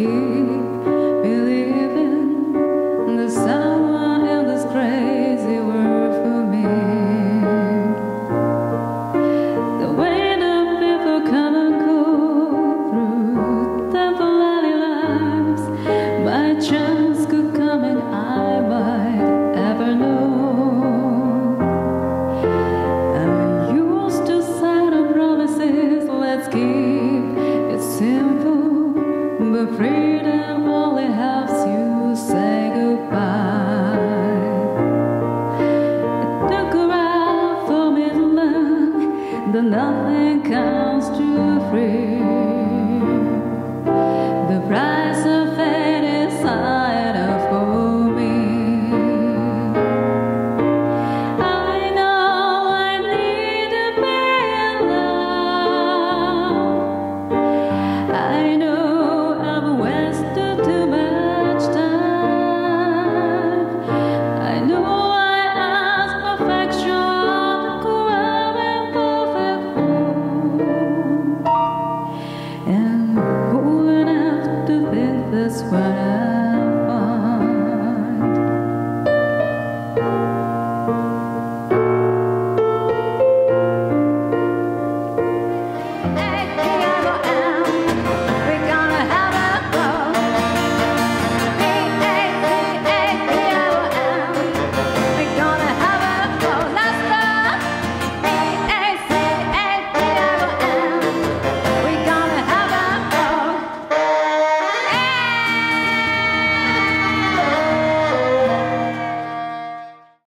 que freedom only helps you say goodbye. It took a while for me to learn that nothing comes too free. The